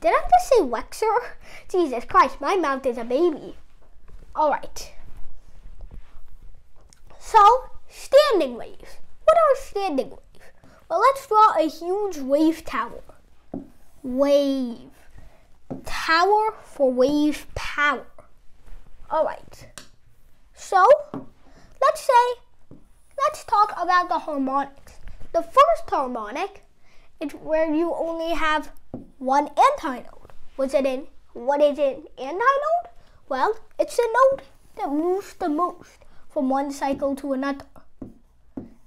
Did I just say Wexer? Jesus Christ, my mouth is a baby. All right. So, standing waves. What are standing waves? Well, let's draw a huge wave tower. Wave. Tower for wave power. All right. So, let's say, let's talk about the harmonics. The first harmonic is where you only have one antinode. What's it in? What is an antinode? Well, it's the node that moves the most from one cycle to another.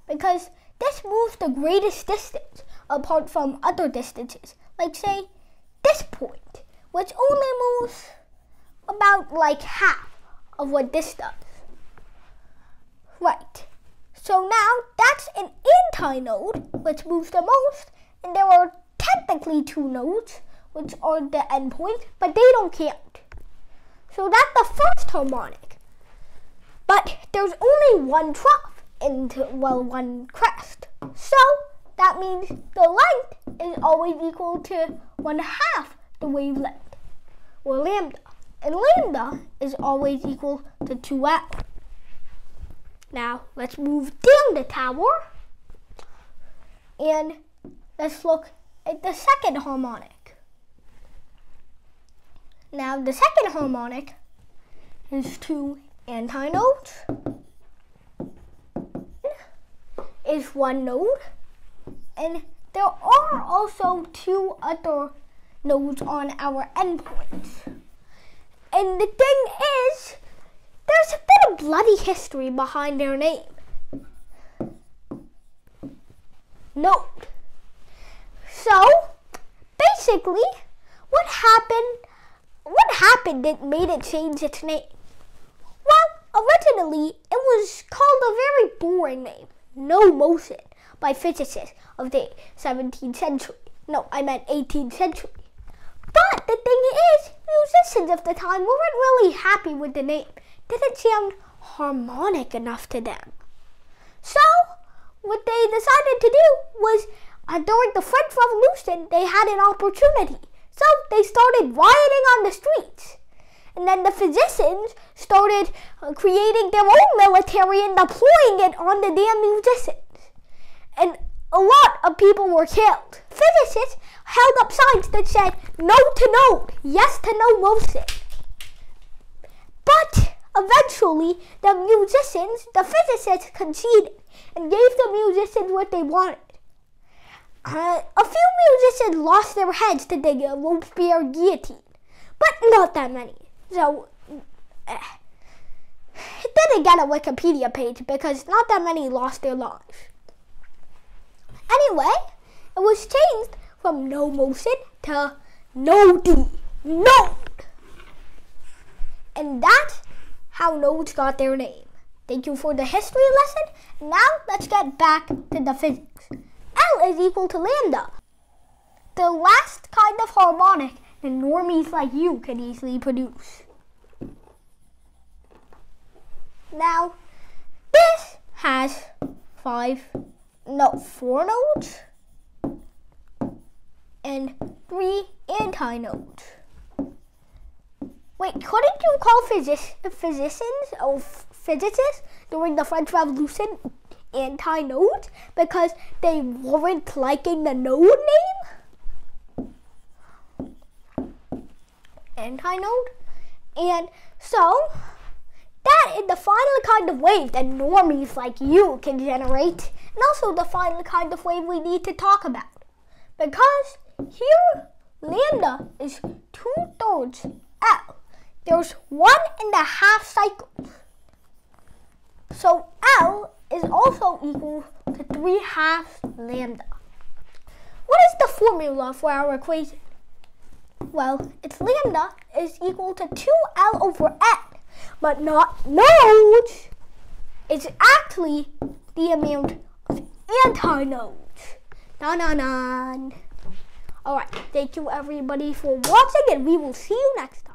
Because this moves the greatest distance apart from other distances. Like say this point, which only moves about like half of what this does. Right. So now that's an antinode, which moves the most, and there are technically two nodes, which are the endpoint, but they don't count. So that's the first harmonic. But there's only one trough and well one crest. So that means the length is always equal to one half the wavelength, or lambda. And lambda is always equal to 2l. Now let's move down the tower and let's look Eh, the second harmonic. Now the second harmonic is two antinodes is one node and there are also two other nodes on our endpoints. And the thing is, there's a bit of bloody history behind their name. Node. So, basically, what happened? What happened that made it change its name? Well, originally, it was called a very boring name, no motion, by physicists of the 17th century. No, I meant 18th century. But the thing is, musicians of the time weren't really happy with the name. Didn't sound harmonic enough to them. So, what they decided to do was, uh, during the French Revolution, they had an opportunity. So, they started rioting on the streets. And then the physicians started uh, creating their own military and deploying it on the damn musicians. And a lot of people were killed. Physicists held up signs that said no to no, yes to no motion. But eventually, the musicians, the physicists conceded and gave the musicians what they wanted. Uh, a few musicians lost their heads to the Robespierre guillotine, but not that many. So, uh, it didn't get a Wikipedia page because not that many lost their lives. Anyway, it was changed from no motion to no D, node. And that's how nodes got their name. Thank you for the history lesson. Now let's get back to the physics. Is equal to lambda. The last kind of harmonic that normies like you can easily produce. Now, this has five no, four nodes and three antinodes. Wait, couldn't you call physic physicians oh, or physicists during the French Revolution antinodes because they weren't liking the node name? Antinode? And so, that is the final kind of wave that normies like you can generate and also the final kind of wave we need to talk about. Because here, lambda is two thirds L. There's one and a half cycles. So L is equal to 3 halves lambda. What is the formula for our equation? Well, it's lambda is equal to 2L over N, but not nodes. It's actually the amount of antinodes. Na na na. Alright, thank you everybody for watching and we will see you next time.